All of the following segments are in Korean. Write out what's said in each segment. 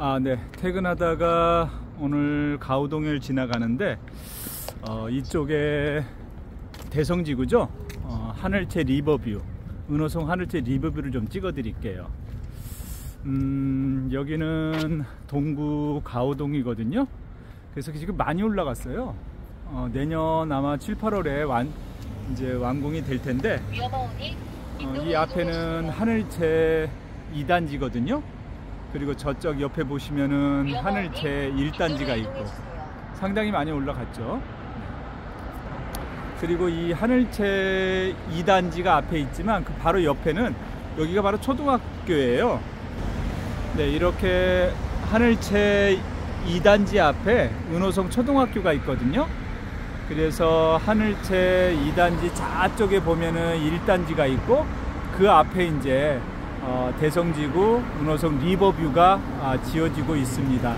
아, 네. 퇴근하다가 오늘 가오동을 지나가는데 어, 이쪽에 대성지구죠. 어, 하늘채 리버뷰, 은어송 하늘채 리버뷰를 좀 찍어 드릴게요. 음, 여기는 동구 가오동이거든요. 그래서 지금 많이 올라갔어요. 어, 내년 아마 7, 8월에 완, 이제 완공이 될 텐데, 어, 이 앞에는 하늘채 2단지거든요. 그리고 저쪽 옆에 보시면은 하늘채 1단지가 있고 상당히 많이 올라갔죠. 그리고 이 하늘채 2단지가 앞에 있지만 그 바로 옆에는 여기가 바로 초등학교예요. 네, 이렇게 하늘채 2단지 앞에 은호성 초등학교가 있거든요. 그래서 하늘채 2단지 좌쪽에 보면은 1단지가 있고 그 앞에 이제 어, 대성지구 은어송 리버뷰가 아, 지어지고 있습니다.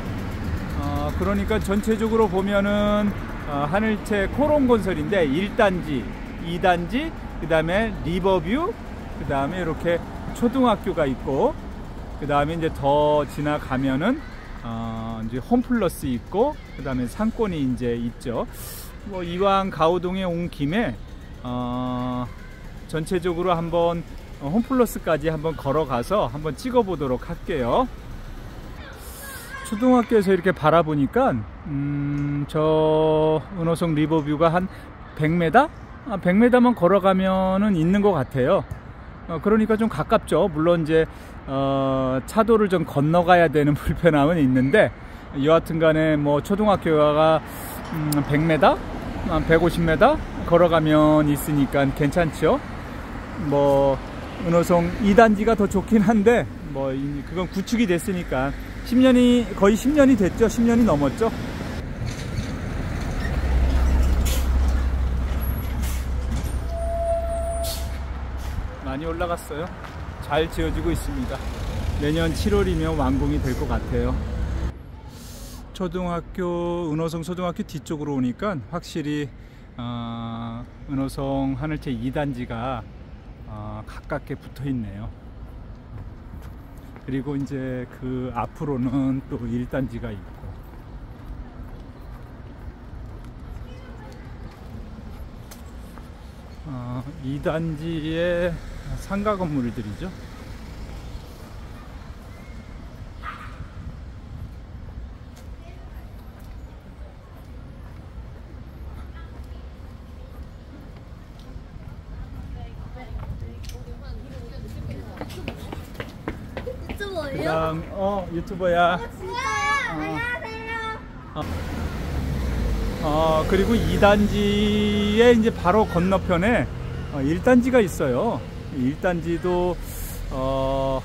어, 그러니까 전체적으로 보면은 어, 하늘채 코오롱 건설인데 1단지, 2단지, 그 다음에 리버뷰, 그 다음에 이렇게 초등학교가 있고, 그 다음에 이제 더 지나가면은 어, 이제 홈플러스 있고, 그 다음에 상권이 이제 있죠. 뭐 이왕 가오동에 온 김에 어, 전체적으로 한번 홈플러스까지 한번 걸어가서 한번 찍어보도록 할게요. 초등학교에서 이렇게 바라보니까 음, 저 은호성 리버뷰가 한 100m? 아, 100m만 걸어가면은 있는 것 같아요. 어, 그러니까 좀 가깝죠. 물론 이제 어, 차도를 좀 건너가야 되는 불편함은 있는데 여하튼간에 뭐 초등학교가 음, 100m, 150m 걸어가면 있으니까 괜찮죠. 뭐 은호성 2단지가 더 좋긴 한데 뭐 그건 구축이 됐으니까. 10년이 거의 10년이 됐죠? 10년이 넘었죠? 많이 올라갔어요. 잘 지어지고 있습니다. 내년 7월이면 완공이 될 것 같아요. 초등학교 은호성 초등학교 뒤쪽으로 오니까 확실히 어, 은호성 하늘채 2단지가 어, 가깝게 붙어 있네요. 그리고 이제 그 앞으로는 또 1단지가 있고 어, 2단지의 상가 건물들이죠. 그다음 어 유튜버야. 안녕하세요. 어, 어, 그리고 2단지에 이제 바로 건너편에 어, 1단지가 있어요. 1단지도 어,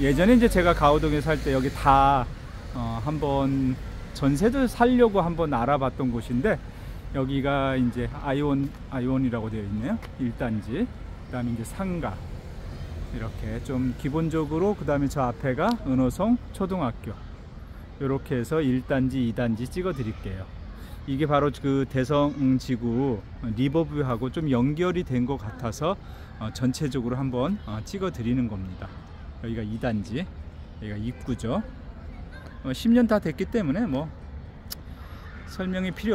예전에 이제 제가 가오동에 살 때 여기 다 어, 한번 전세를 살려고 한번 알아봤던 곳인데 여기가 이제 아이온 아이온이라고 되어 있네요. 1단지. 그다음에 이제 상가. 이렇게 좀 기본적으로 그 다음에 저 앞에가 은호성 초등학교. 이렇게 해서 1단지 2단지 찍어 드릴게요. 이게 바로 그 대성지구 리버뷰하고 좀 연결이 된 것 같아서 어, 전체적으로 한번 어, 찍어 드리는 겁니다. 여기가 2단지 여기가 입구죠. 어, 10년 다 됐기 때문에 뭐 설명이 필요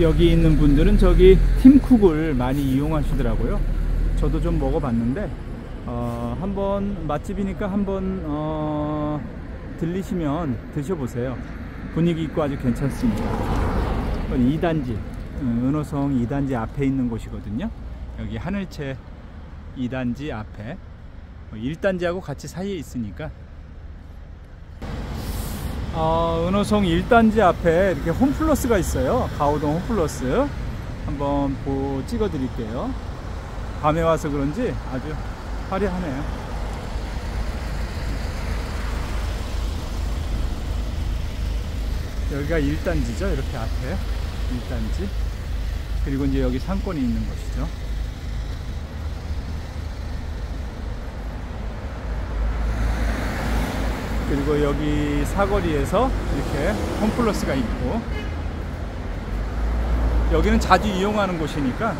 여기 있는 분들은 저기 팀쿡을 많이 이용하시더라고요. 저도 좀 먹어봤는데 어, 한번 맛집이니까 한번 어, 들리시면 드셔보세요. 분위기 있고 아주 괜찮습니다. 2단지 은호성 2단지 앞에 있는 곳이거든요. 여기 하늘채 2단지 앞에 1단지하고 같이 사이에 있으니까 어, 은호성 1단지 앞에 이렇게 홈플러스가 있어요. 가오동 홈플러스 한번 보, 찍어 드릴게요. 밤에 와서 그런지 아주 화려하네요. 여기가 1단지죠. 이렇게 앞에 1단지. 그리고 이제 여기 상권이 있는 것이죠. 그리고 여기 사거리에서 이렇게 홈플러스가 있고 여기는 자주 이용하는 곳이니까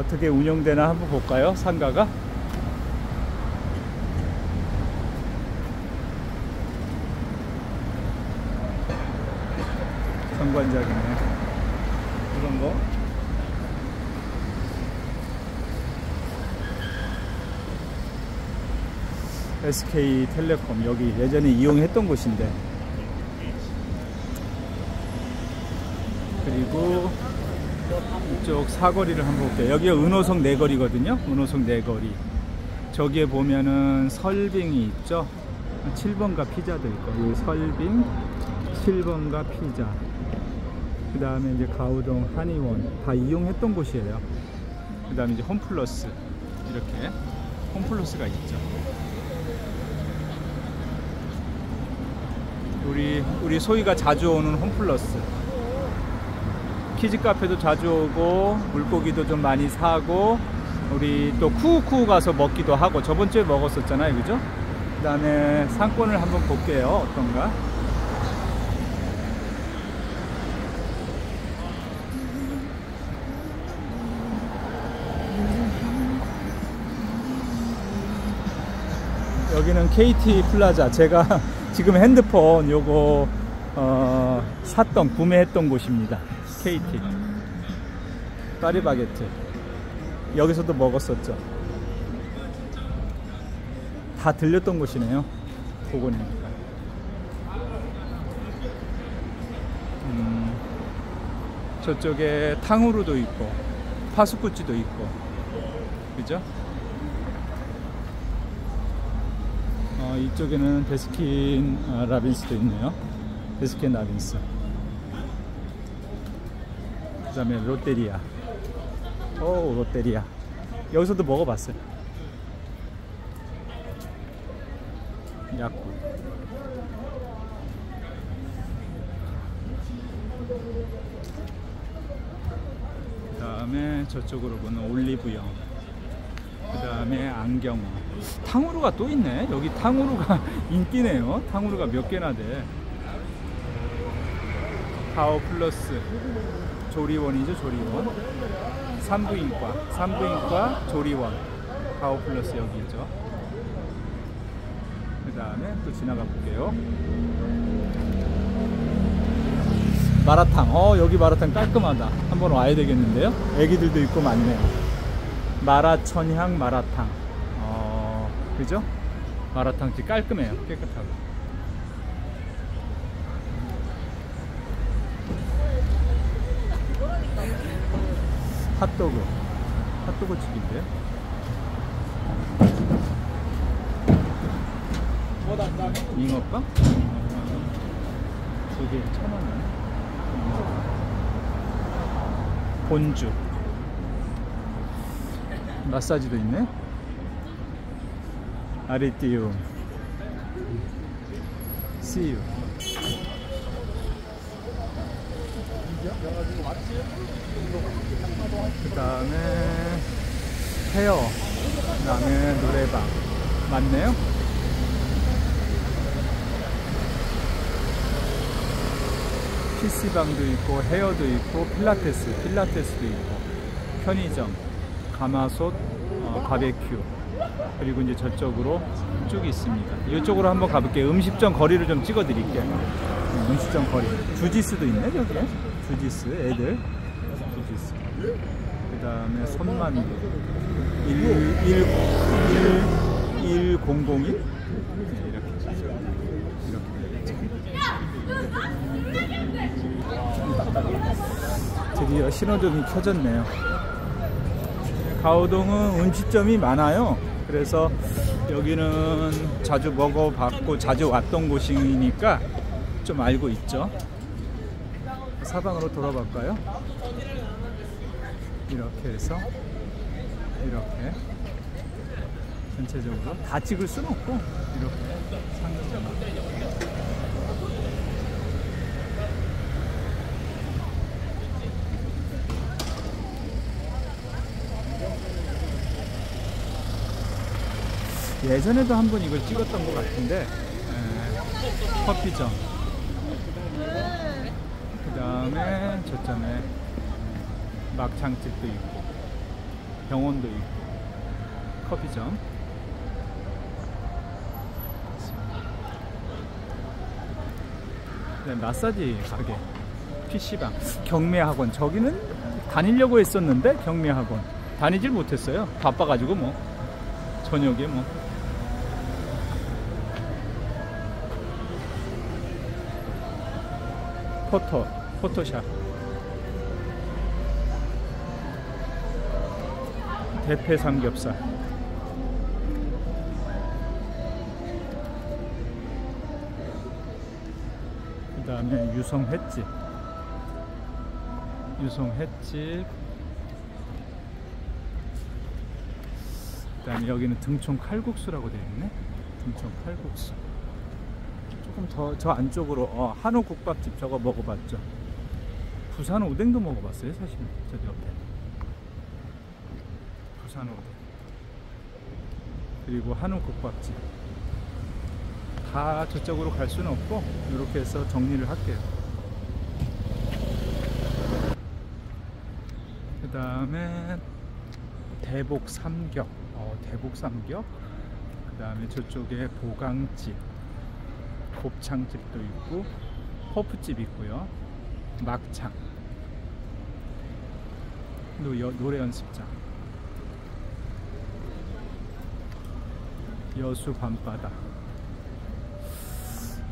어떻게 운영되나 한번 볼까요? 상가가? 정관장이네. 이런 거. SK텔레콤 여기 예전에 이용했던 곳인데 그리고 이 쪽 사거리를 한번 볼게요. 여기가 은호성 내거리거든요. 은호성 내거리. 저기에 보면은 설빙이 있죠? 7번가 피자도 있고 여기 설빙 7번가 피자. 그 다음에 이제 가우동 한의원 다 이용했던 곳이에요. 그 다음에 이제 홈플러스. 이렇게 홈플러스가 있죠. 우리 우리 소희가 자주 오는 홈플러스 키즈 카페도 자주 오고 물고기도 좀 많이 사고 우리 또 쿠우쿠 가서 먹기도 하고 저번 주에 먹었었잖아요 그죠? 그 다음에 상권을 한번 볼게요 어떤가? 여기는 KT 플라자. 제가 지금 핸드폰 요거 어, 샀던 구매했던 곳입니다 KT 파리바게트 여기서도 먹었었죠 다 들렸던 곳이네요 보고 나니까 음, 저쪽에 탕후루도 있고 파수쿠찌도 있고 그죠? 어, 이쪽에는 베스킨 아, 라빈스도 있네요. 베스킨 라빈스. 그 다음에 롯데리아. 오, 롯데리아. 여기서도 먹어봤어요. 야쿠. 그 다음에 저쪽으로 보는 올리브영. 그 다음에 안경화. 탕후루가 또 있네. 여기 탕후루가 인기네요. 탕후루가 몇 개나 돼. 파워 플러스 조리원이죠, 조리원. 산부인과, 산부인과 조리원. 파워 플러스 여기 있죠. 그 다음에 또 지나가 볼게요. 마라탕. 어, 여기 마라탕 깔끔하다. 한번 와야 되겠는데요. 애기들도 있고 많네요. 마라천향 마라탕. 어, 그죠? 마라탕집 깔끔해요. 깨끗하고. 핫도그. 핫도그 집인데. 잉어빵? 두개 천 원이네. 본주. 마사지도 있네. 아리띠움. See you. 그 다음에 헤어. 그 다음에 노래방. 맞네요? PC방도 있고 헤어도 있고 필라테스, 필라테스도 있고 편의점, 가마솥, 어, 바베큐 그리고 이제 저쪽으로 쭉 있습니다. 이쪽으로 한번 가볼게요. 음식점 거리를 좀 찍어 드릴게요. 음식점 거리. 주지스도 있네 저기에. 주지스 애들. 주지스. 그 다음에 손만두. 1, 1, 1, 1001? 이렇게. 이렇게. 드디어 신호등이 켜졌네요. 가오동은 음식점이 많아요. 그래서 여기는 자주 먹어봤고 자주 왔던 곳이니까 좀 알고 있죠. 사방으로 돌아볼까요? 이렇게 해서 이렇게 전체적으로 다 찍을 수는 없고 이렇게 상점 예전에도 한 번 이걸 찍었던 것 같은데 에, 커피점 그 다음에 저점에 막창집도 있고 병원도 있고 커피점. 네, 마사지 가게 PC방 경매학원. 저기는 다니려고 했었는데 경매학원. 다니질 못했어요. 바빠가지고 뭐. 저녁에 뭐. 포토 포토샵. 대패 삼겹살. 그 다음에 유성 횟집. 유성 횟집. 그 다음에 여기는 등촌 칼국수라고 되어 있네. 등촌 칼국수. 조금 더 저 안쪽으로 어, 한우 국밥집 저거 먹어봤죠 부산 오뎅도 먹어봤어요 사실 저기 옆에. 부산 오뎅. 그리고 한우 국밥집. 다 저쪽으로 갈 수는 없고 이렇게 해서 정리를 할게요. 그 다음에 대복 삼겹. 어, 대복 삼겹. 그 다음에 저쪽에 보강집. 곱창집도 있고 호프집 있고요. 막창. 노, 여, 노래 연습장. 여수 밤바다.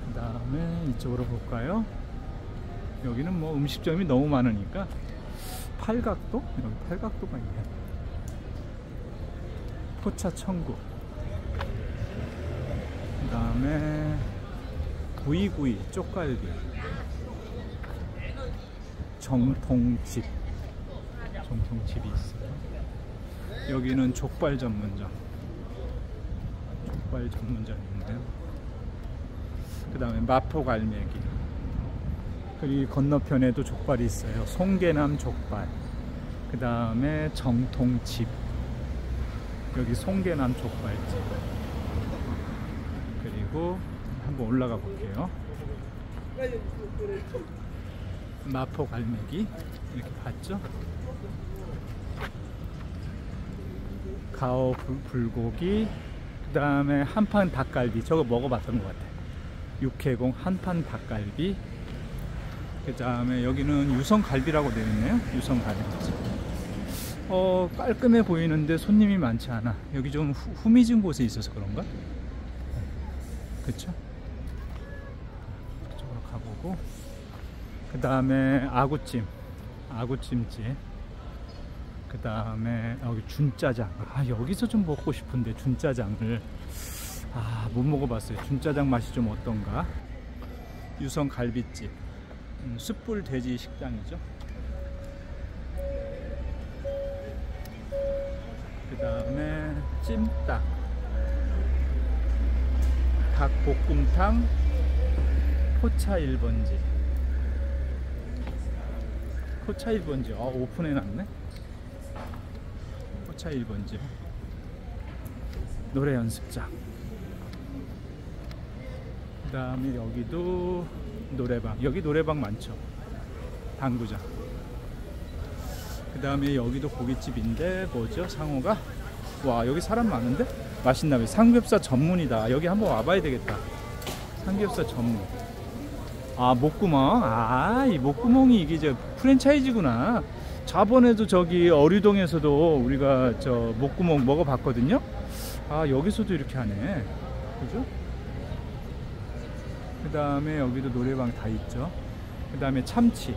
그 다음에 이쪽으로 볼까요? 여기는 뭐 음식점이 너무 많으니까 팔각도? 여기 팔각도가 있네. 포차 천국. 그 다음에 구이구이 쪽갈비. 정통집 정통집이 있어요. 여기는 족발 전문점. 족발 전문점이 있네요 그 다음에 마포갈매기. 그리고 건너편에도 족발이 있어요. 송계남 족발. 그 다음에 정통집. 여기 송계남 족발집. 그리고 한번 올라가 볼게요. 마포 갈매기. 이렇게 봤죠 가오 불, 불고기 그 다음에 한판 닭갈비. 저거 먹어봤던 것 같아요 육해공 한판 닭갈비. 그 다음에 여기는 유성갈비라고 되어 있네요. 유성갈비집 어 깔끔해 보이는데 손님이 많지 않아. 여기 좀 후, 후미진 곳에 있어서 그런가? 그쵸? 그쪽으로 가보고. 그 다음에 아구찜. 아구찜집 그 다음에 여기 준짜장. 아 여기서 좀 먹고 싶은데 준짜장을. 아 못 먹어봤어요. 준짜장 맛이 좀 어떤가? 유성 갈비집. 음, 숯불 돼지 식당이죠. 그 다음에 찜닭. 닭볶음탕. 포차 1번지. 포차 1번지. 아 오픈해놨네 포차 1번지 노래 연습장 그 다음에 여기도 노래방. 여기 노래방 많죠. 당구장. 그 다음에 여기도 고깃집인데 뭐죠? 상호가? 와 여기 사람 많은데? 맛있나 봐 삼겹살 전문이다. 여기 한번 와봐야 되겠다. 삼겹살 전문. 아 목구멍. 아 이 목구멍이 이게 저 프랜차이즈구나 저번에도 저기 어류동에서도 우리가 저 목구멍 먹어봤거든요. 아 여기서도 이렇게 하네. 그죠? 그 다음에 여기도 노래방 다 있죠. 그 다음에 참치.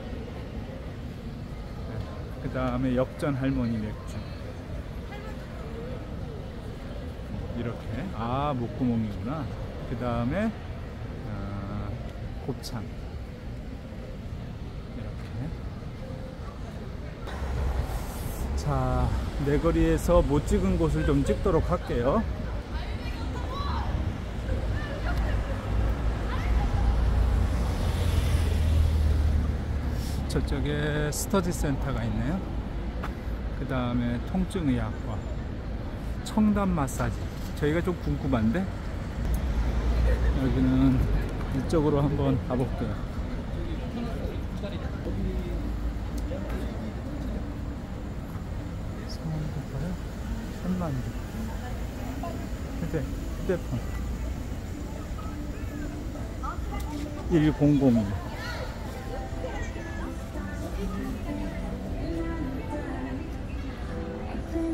그 다음에 역전 할머니 맥주. 이렇게. 아 목구멍이구나. 그 다음에 아, 곱창 이렇게 자 내거리에서 못 찍은 곳을 좀 찍도록 할게요 저쪽에 스터디 센터가 있네요. 그 다음에 통증의학과, 청담 마사지. 저희가 좀 궁금한데 여기는 이쪽으로 한번 가볼게요. 만두. 휴대, 휴대폰. 1002.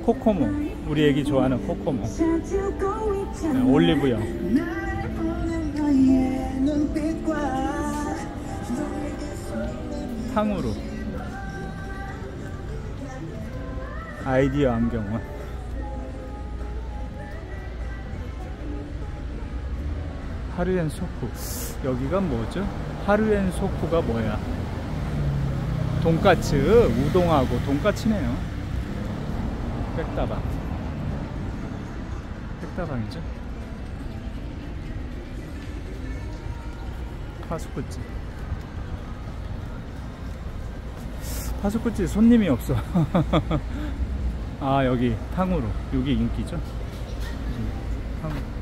코코모. 우리 애기 좋아하는 코코모. 네, 올리브영. 탕후루. 아이디어 안경원. 하루엔 소쿠. 여기가 뭐죠? 하루엔 소쿠가 뭐야? 돈까츠, 우동하고 돈까츠네요. 백다방. 백다방이죠? 파수쿠집. 파수쿠집 손님이 없어. 아, 여기 탕후루. 여기 인기죠? 음, 탕후루.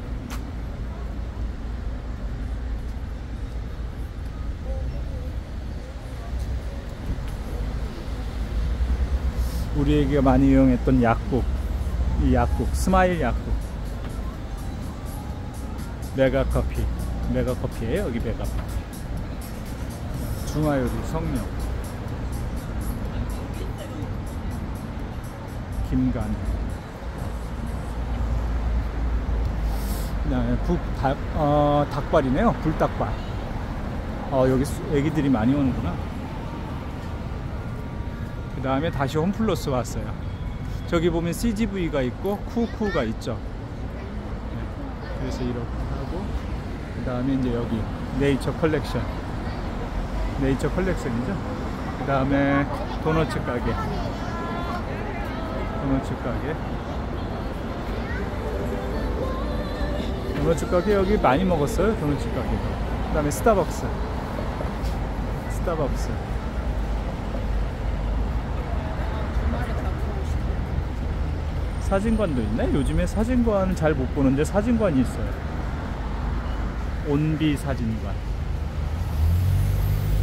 우리에게 많이 이용했던 약국 이 약국 스마일 약국. 메가커피 메가커피에요 여기 메가커피. 중화요리 성령. 김간. 네, 국 닭, 어, 닭발이네요 불닭발. 어, 여기 수- 애기들이 많이 오는구나 그 다음에 다시 홈플러스 왔어요. 저기 보면 CGV가 있고 쿠쿠가 있죠. 네, 그래서 이렇게 하고 그 다음에 이제 여기 네이처 컬렉션 네이처 컬렉션이죠. 그 다음에 도너츠 가게 도너츠 가게 도너츠 가게 여기 많이 먹었어요. 도너츠 가게 그 다음에 스타벅스 스타벅스 사진관도 있네? 요즘에 사진관은 잘 못 보는데 사진관이 있어요. 온비 사진관.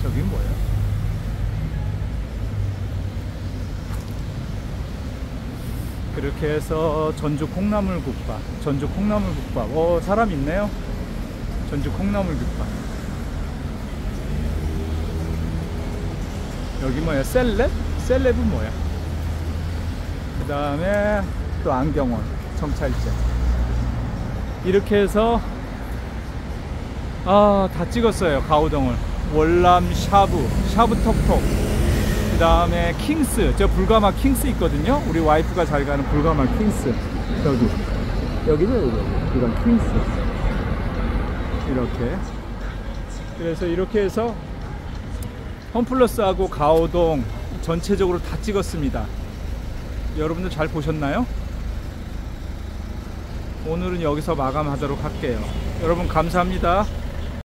저긴 뭐야? 그렇게 해서 전주 콩나물국밥, 전주 콩나물국밥. 어, 사람 있네요. 전주 콩나물국밥. 여기 뭐야? 셀렙? 셀렙은 뭐야? 그 다음에 또 안경원 정찰제. 이렇게 해서 아 다 찍었어요 가오동을. 월남 샤브 샤브 톡톡. 그 다음에 킹스. 저 불가마 킹스 있거든요. 우리 와이프가 잘 가는 불가마 킹스. 여기. 여기죠 여기 이건 킹스. 이렇게. 그래서 이렇게 해서 홈플러스하고 가오동 전체적으로 다 찍었습니다. 여러분들 잘 보셨나요? 오늘은 여기서 마감하도록 할게요. 여러분 감사합니다.